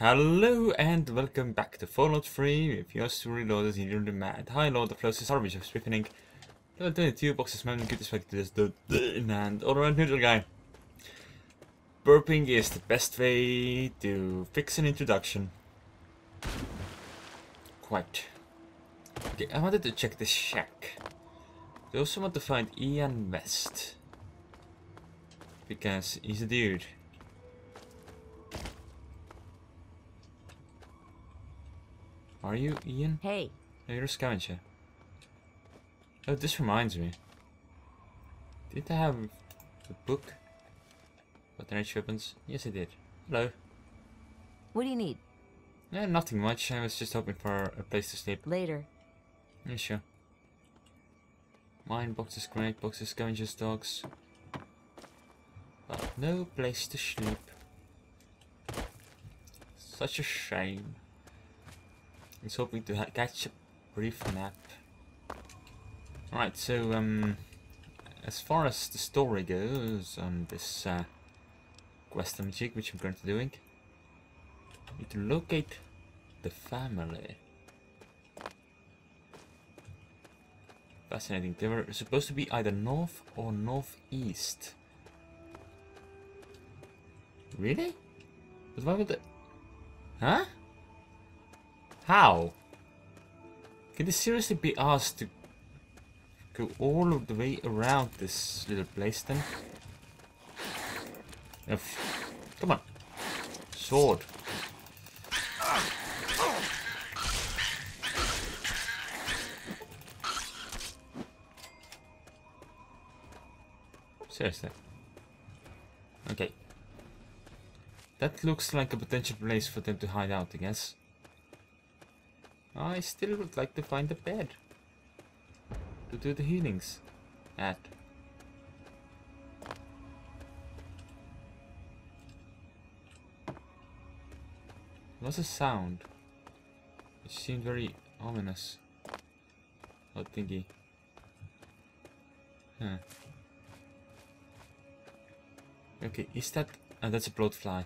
Hello and welcome back to Fallout 3 with yours to reload as you're the mad High Lord of Closest Harvest of. Level 22 boxes man good respect to this dude and all-around neutral guy. Burping is the best way to fix an introduction. Quite. Okay, I wanted to check this shack. I also want to find Ian West. Because he's a dude. Are you Ian? Hey, No, you're a scavenger. Oh, this reminds me. Did I have a book? About range weapons? Yes, I did. Hello. what do you need? Eh, nothing much. I was just hoping for a place to sleep. Later. Yeah, sure. Mine boxes, grenade boxes, scavengers, dogs. But no place to sleep. Such a shame. Was hoping to catch a brief nap. Alright, so, um, as far as the story goes on this uh, quest jig, which I'm currently doing, I need to locate the family. Fascinating. They were supposed to be either north or northeast. Really? But why would they... Huh? How? Can they seriously be asked to go all of the way around this little place then? Come on. Sword. Seriously. Okay. That looks like a potential place for them to hide out, I guess. I still would like to find a bed. To do the healings at. What's a sound? It seemed very ominous. Oh, thingy. Huh. Okay, is that... Uh, that's a bloatfly.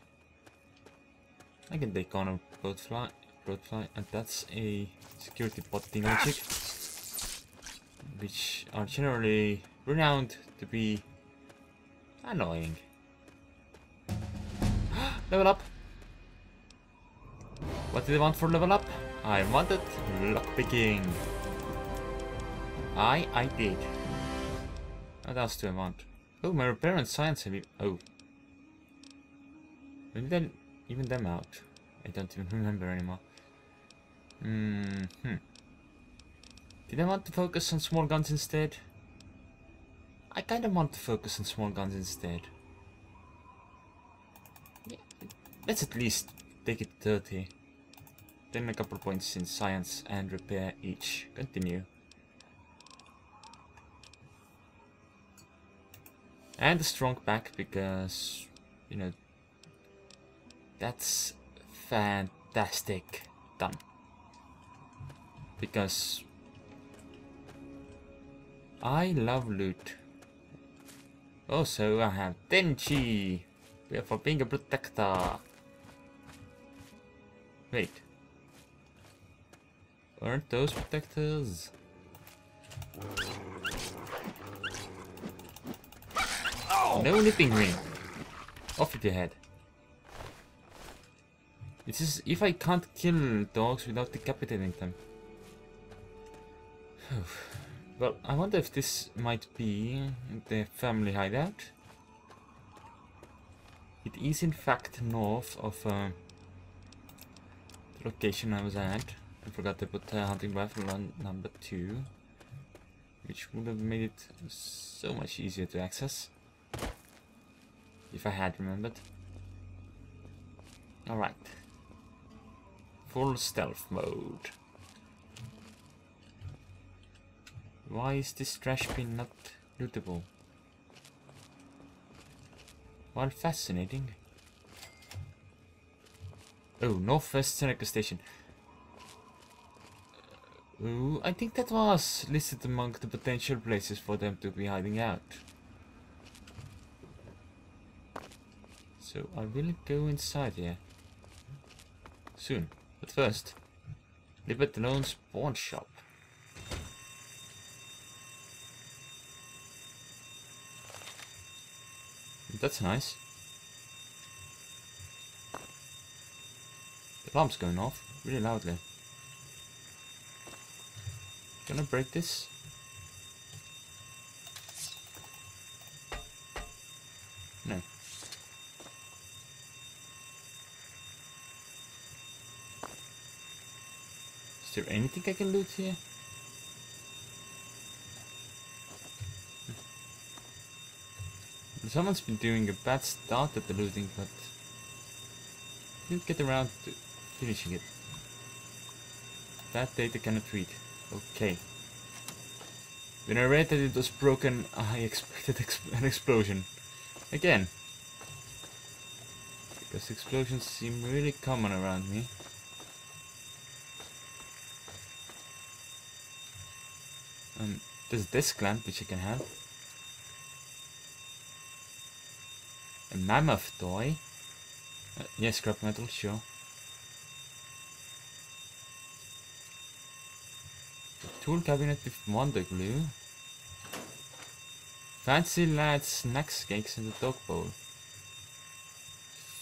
I can take on a bloatfly, and that's a security bot thingamajig. Which are generally renowned to be annoying. level up! What did I want for level up? I wanted lockpicking. I, I did. What else do I want? Oh, my repair and science have. Oh. Did I even them out? I don't even remember anymore. Mm hmm. Did I want to focus on small guns instead? I kind of want to focus on small guns instead. Let's at least take it 30. Then a couple points in science and repair each. Continue. And a strong back because, you know, that's fantastic done. Because I love loot. Also, I have Tenchi for being a protector. Wait. Aren't those protectors? No nipping ring. Off with your head. This is if I can't kill dogs without decapitating them. well, I wonder if this might be the family hideout. It is in fact north of uh, the location I was at. I forgot to put uh, hunting rifle on number two, which would have made it so much easier to access. If I had remembered. Alright. Full stealth mode. Why is this trash bin not lootable? While fascinating. Oh, Northwest Seneca Station. Ooh, I think that was listed among the potential places for them to be hiding out. So I will go inside here. Soon. But first, lone spawn shop. That's nice. The alarm's going off really loudly. Gonna break this? No. Is there anything I can loot here? Someone's been doing a bad start at the looting, but didn't get around to finishing it. Bad data cannot read. Okay. When I read that it was broken, I expected exp an explosion. Again. Because explosions seem really common around me. Um, there's this lamp which I can have. A mammoth toy. Uh, yes, scrap metal, sure. A tool cabinet with wonder glue. Fancy Lads Snack Cakes in the dog bowl.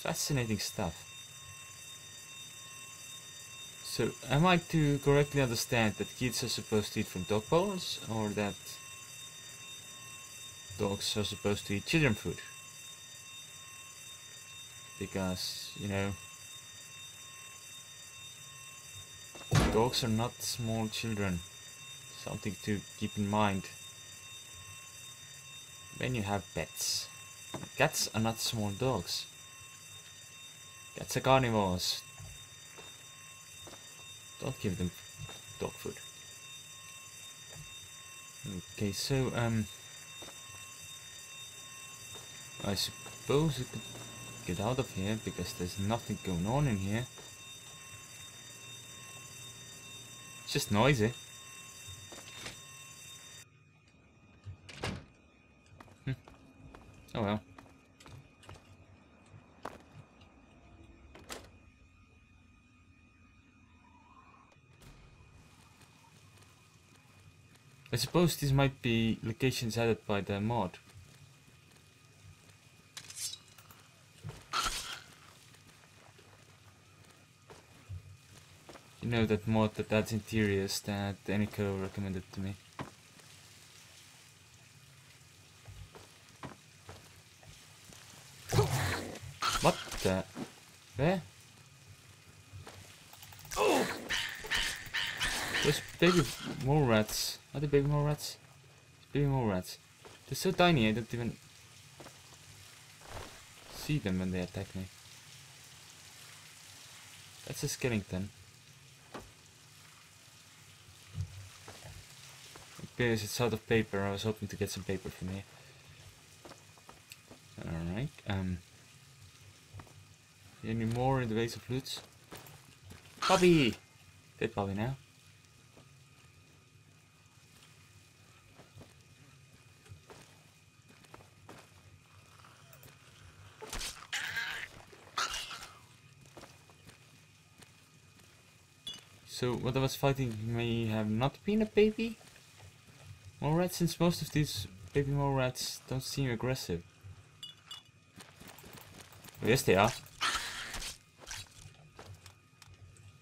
Fascinating stuff. So, am I to correctly understand that kids are supposed to eat from dog bowls, or that dogs are supposed to eat children food? Because, you know, dogs are not small children. Something to keep in mind when you have pets. Cats are not small dogs. Cats are carnivores. Don't give them dog food. Okay, so, um... I suppose we could get out of here, because there's nothing going on in here. It's just noisy. Hm. Oh well. I suppose these might be locations added by the mod. Know that mod that adds interiors that Enico recommended to me. What the? Where? There's baby mole rats. Are they baby mole rats? Baby mole rats. They're so tiny I don't even see them when they attack me. That's a skeleton. Because it's out of paper, I was hoping to get some paper from here. Alright, um... Any more in the ways of loots? Bobby! Dead Bobby now. So what I was fighting may have not been a baby? Mole rats, since most of these baby mole rats don't seem aggressive. Oh, yes they are.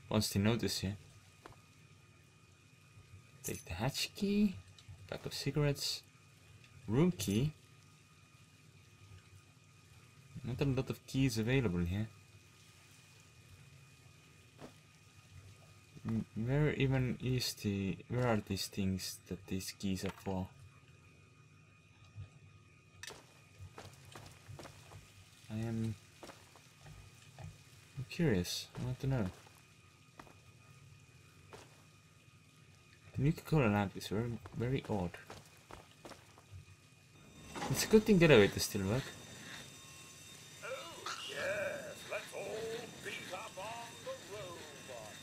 Once they notice you. Take the hatch key, pack of cigarettes, room key. Not a lot of keys available here. Where even is the... Where are these things that these keys are for? I am... I'm curious. I want to know. The Nuka-Cola lamp is very, very odd. It's a good thing the elevators still work. Oh, yes, let's all beat up on the robot.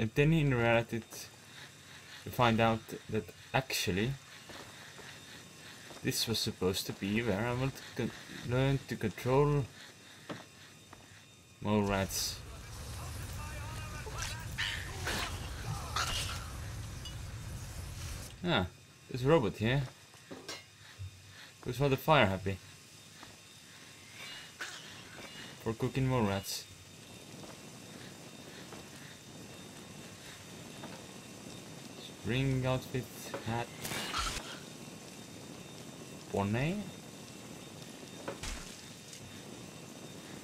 And then in reality, it- you find out that actually This was supposed to be where I would learn to control mole rats. Ah, there's a robot here. Who's rather fire happy. For cooking mole rats. Spring outfit, hat. Bonnet?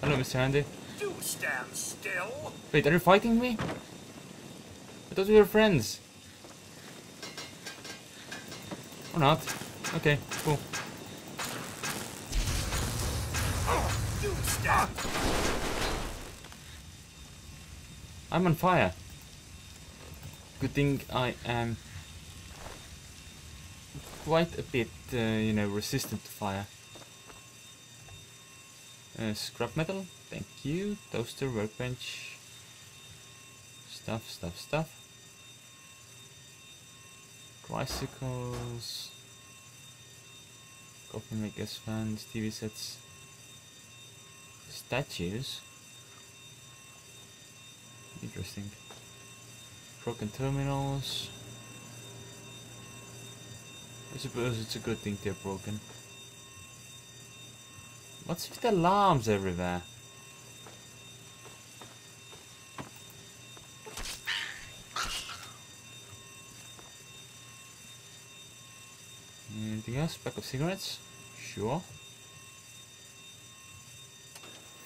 Hello, Mr. Handy. Do stand still. Wait, are you fighting me? I thought we were friends. Or not. Okay, cool. Do stand. I'm on fire. Good thing I am quite a bit, uh, you know, resistant to fire. Uh, scrap metal, thank you. Toaster, workbench. Stuff, stuff, stuff. Tricycles. Coffee makers, fans, TV sets. Statues. Interesting. Broken terminals. I suppose it's a good thing they're broken. What's with the alarms everywhere? Anything else? Pack of cigarettes? Sure.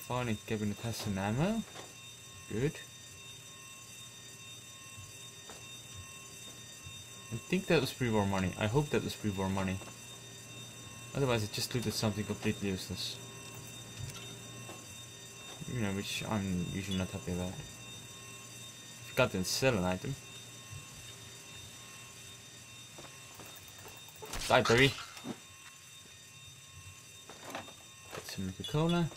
Filing cabinet has some ammo. Good. I think that was pre-war money. I hope that was pre-war money. Otherwise, it just looked looted something completely useless. You know, which I'm usually not happy about. I Forgot to sell an item. Die, baby. Get some Coca-Cola.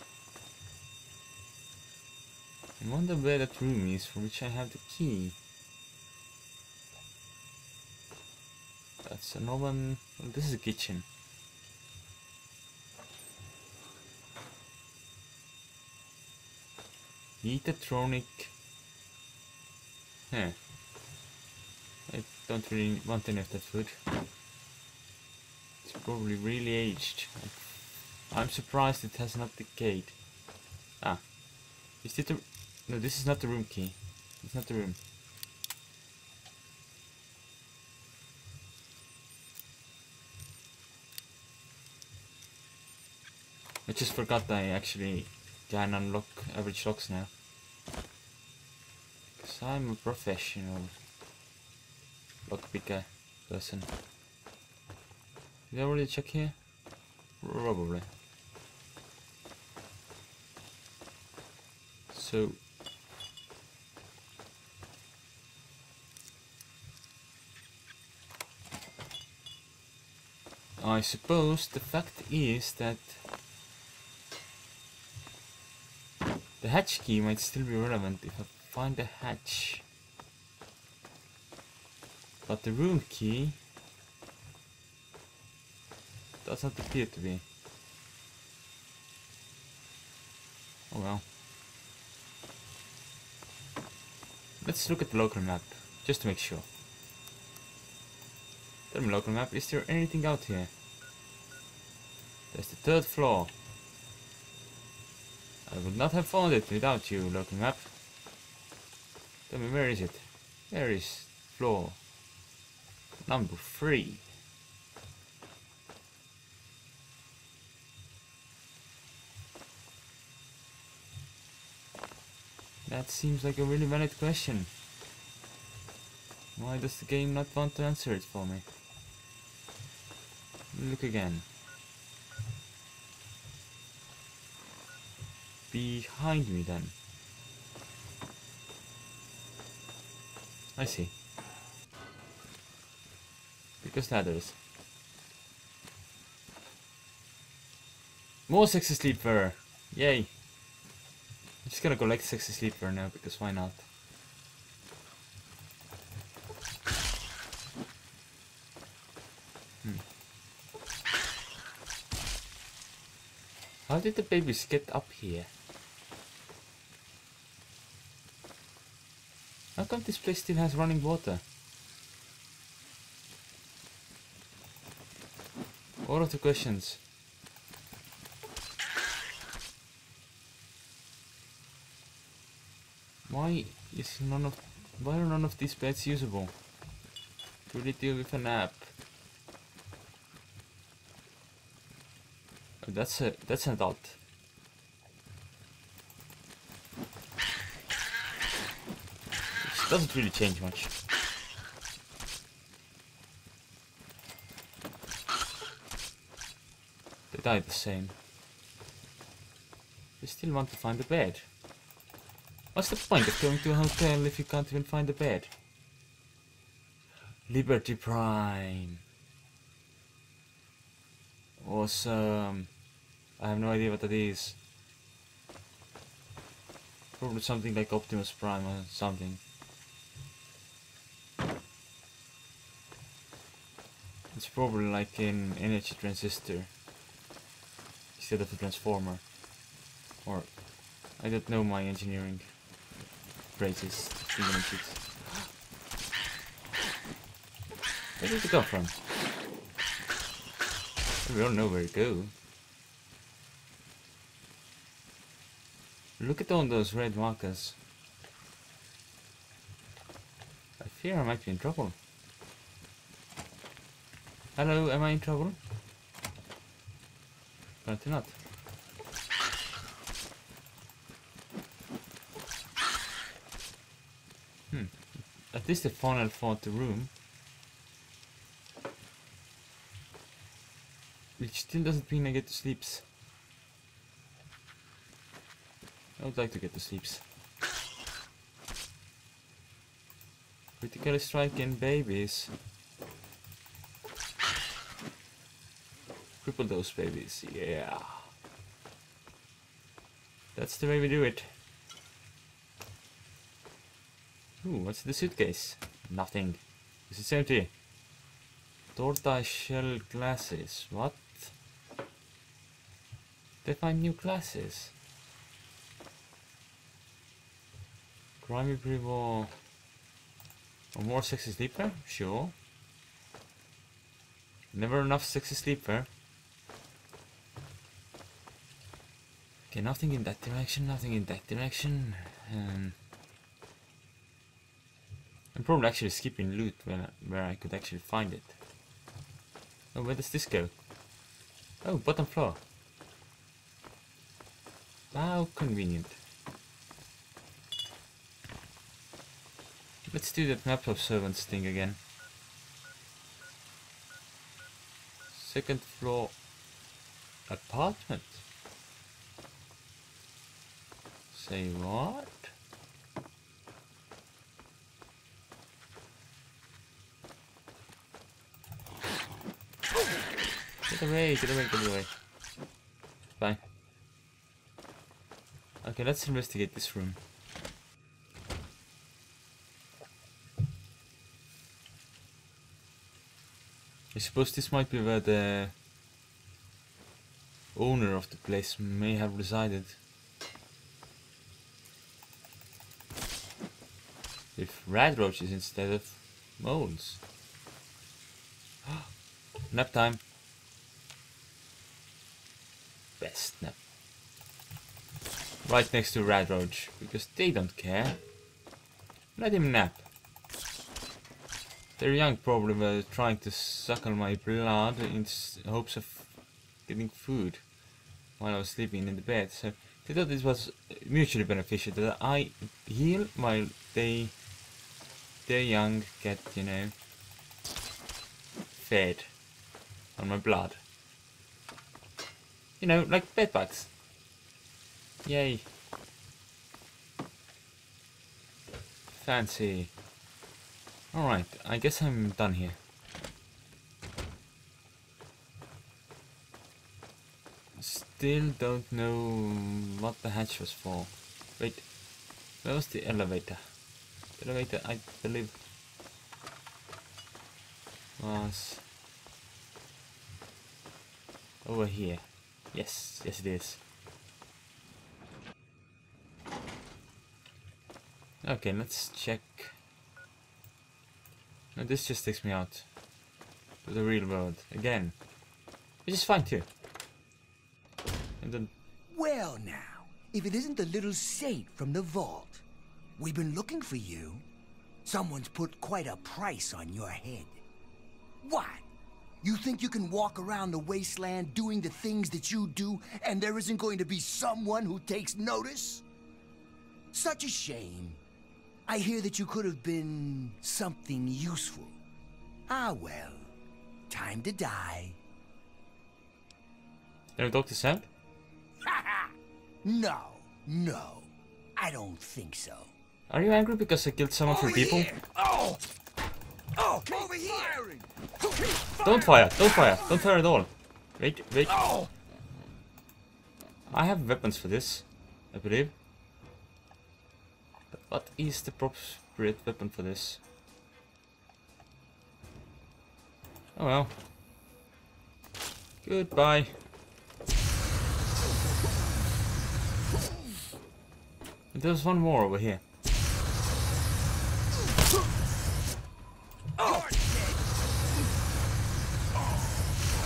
I wonder where that room is for which I have the key. That's another one. This is a kitchen. Heatatronic. Huh. I don't really want any of that food. It's probably really aged. I'm surprised it has not decayed. Ah. Is it the... No, this is not the room key. It's not the room. I just forgot that I actually can unlock average locks now. Because I'm a professional lockpicker person. Did I already check here? Probably. So... I suppose the fact is that The hatch key might still be relevant if I find the hatch. But the room key does not appear to be. Oh well. Let's look at the local map, just to make sure. Tell me local map, is there anything out here? There's the third floor. I would not have found it without you, looking up. Tell me, where is it? There is floor number three. That seems like a really valid question. Why does the game not want to answer it for me? Look again. Behind me then. I see. Because ladders. More sexy sleepwear! Yay! I'm just gonna collect sexy sleepwear now because why not? Hmm. How did the babies get up here? How come this place still has running water? All of the questions. Why is none of why are none of these beds usable? Could it deal with a nap? Oh, that's a that's an adult. Which doesn't really change much. They died the same. They still want to find a bed. What's the point of going to a hotel if you can't even find a bed? Liberty Prime. Awesome. I have no idea what that is. Probably something like Optimus Prime or something. It's probably like an energy transistor instead of a transformer. Or I don't know my engineering phrases. Where did it come from? We don't know where to go. Look at all those red markers. I fear I might be in trouble. Hello, am I in trouble? Apparently not. Hmm. At least the funnel fought the room. Which still doesn't mean I get to sleeps. I would like to get to sleeps. Critically striking babies. Cripple those babies, yeah. That's the way we do it. Ooh, what's the suitcase? Nothing. This is empty. Tortoise shell glasses. What? They find new glasses. Grimy Pre-War. A more sexy sleepwear? Sure. Never enough sexy sleepwear. Okay, nothing in that direction, nothing in that direction. Um, I'm probably actually skipping loot where, where I could actually find it. Oh, where does this go? Oh, bottom floor. How convenient. Let's do that map of servants thing again. Second floor apartment. Say what? Get away, get away, get away. Fine. Okay, let's investigate this room. I suppose this might be where the owner of the place may have resided. With rad roaches instead of moles. nap time. Best nap. Right next to rad roach, because they don't care. Let him nap. They're young probably were trying to suckle my blood in hopes of getting food while I was sleeping in the bed. So they thought this was mutually beneficial that I heal while they their young get, you know, fed on my blood. You know, like bedbugs. Yay. Fancy. Alright, I guess I'm done here. Still don't know what the hatch was for. Wait, where was the elevator? Elevator, I believe, was over here. Yes, yes it is. Okay, let's check. This just takes me out to the real world again, which is fine too. And then, Well, now, if it isn't the little saint from the vault, we've been looking for you. Someone's put quite a price on your head. What? You think you can walk around the wasteland doing the things that you do, and there isn't going to be someone who takes notice? Such a shame. I hear that you could have been something useful. Ah, well. Time to die. can I talk to Sam? No, no. I don't think so. Are you angry because I killed some of your people? Oh! Oh, over here! Don't fire! Don't fire! Don't fire at all! Wait, wait. Oh! I have weapons for this, I believe. But what is the appropriate weapon for this? Oh well. Goodbye. And There's one more over here.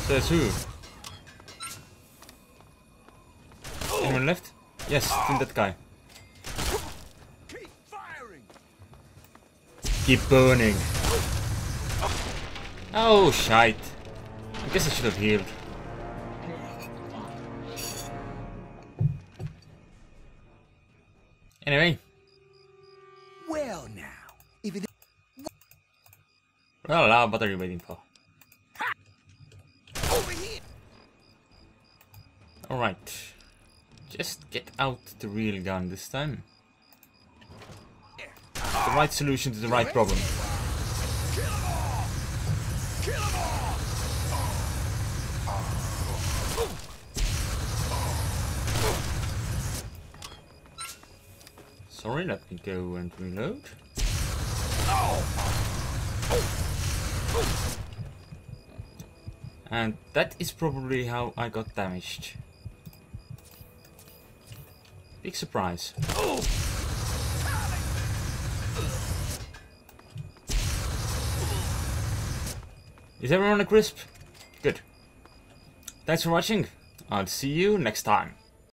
Says who? Anyone left? Yes, still that guy. Keep firing! Keep burning. Oh, shite. I guess I should have healed. Anyway, Well, now, if it la, what are you waiting for? Alright. Just get out the real gun this time. The right solution to the right problem. Sorry, let me go and reload. And that is probably how I got damaged. Big surprise. Is everyone a crisp? Good. Thanks for watching. I'll see you next time.